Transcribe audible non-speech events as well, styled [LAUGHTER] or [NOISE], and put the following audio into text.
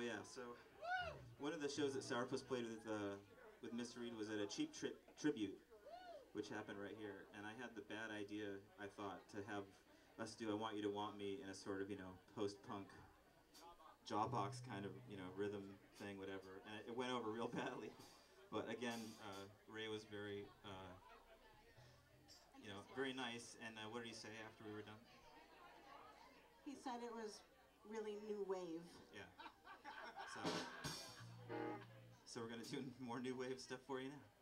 Oh yeah, so one of the shows that Sourpuss played with uh, with Miss Reed was at a Cheap Tri- Tribute, which happened right here, and I had the bad idea, I thought, to have us do "I Want You to Want Me" in a sort of you know post-punk Jawbox kind of you know rhythm thing, whatever, and it, it went over real [LAUGHS] badly. But again, uh, Ray was very uh, you know very nice, and uh, what did he say after we were done? He said it was really new wave. Yeah. So, so we're gonna do more new wave stuff for you now.